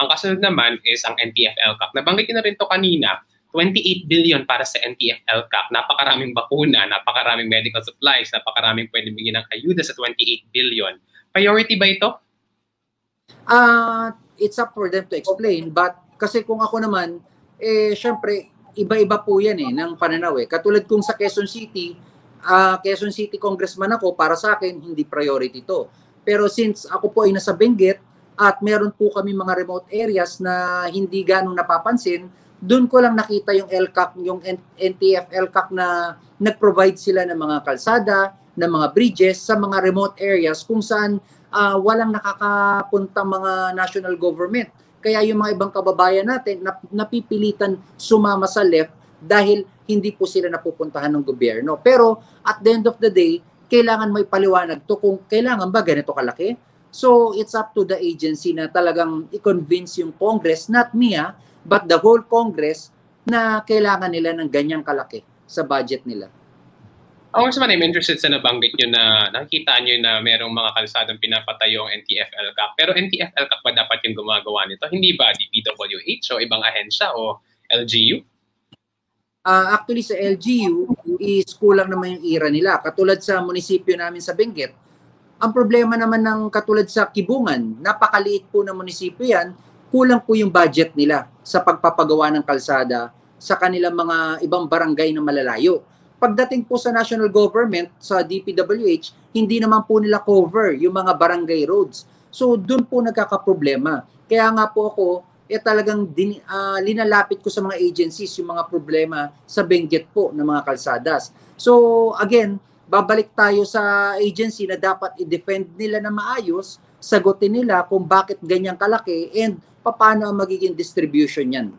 Ang kasunod naman is ang NTF-LCAC. Nabanggit ko na rin to kanina, 28 billion para sa NTF-LCAC. Napakaraming bakuna, napakaraming medical supplies, napakaraming pwede bigyan ng ayuda sa 28 billion. Priority ba ito? Uh, it's up for them to explain. But kasi kung ako naman, eh, syempre, iba-iba po yan eh, ng pananaw eh. Katulad kung sa Quezon City, uh, Quezon City congressman ako, para sa akin, hindi priority to. Pero since ako po ay nasa Benguet, at meron po kami mga remote areas na hindi ganong napapansin, doon ko lang nakita yung LCAC, yung NTF LCAC na nag-provide sila ng mga kalsada, ng mga bridges sa mga remote areas kung saan uh, walang nakakapuntang mga national government. Kaya yung mga ibang kababayan natin nap- napipilitan sumama sa left dahil hindi po sila napupuntahan ng gobyerno. Pero at the end of the day, kailangan may paliwanag to kung kailangan ba ganito kalaki So it's up to the agency na talagang i-convince yung Congress, not me ah, but the whole Congress na kailangan nila ng ganyang kalaki sa budget nila. Ako mas man, I'm interested sa nabanggit nyo na nakikita nyo na merong mga kalsadang pinapatayo ang NTF-LCAC. Pero NTF-LCAC ba dapat yung gumagawa nito? Hindi ba DPWH o ibang ahensya o LGU? Uh, ah, actually sa LGU is kulang naman yung ira nila. Katulad sa munisipyo namin sa Benguet, ang problema naman ng katulad sa Kibungan, napakaliit po ng munisipyo yan, kulang po yung budget nila sa pagpapagawa ng kalsada sa kanilang mga ibang barangay na malalayo. Pagdating po sa national government, sa DPWH, hindi naman po nila cover yung mga barangay roads. So doon po nagkakaproblema. Kaya nga po ako, eh talagang din, uh, linalapit ko sa mga agencies yung mga problema sa Benguet po ng mga kalsadas. So again, babalik tayo sa agency na dapat i-defend nila na maayos, sagutin nila kung bakit ganyang kalaki and paano ang magiging distribution niyan.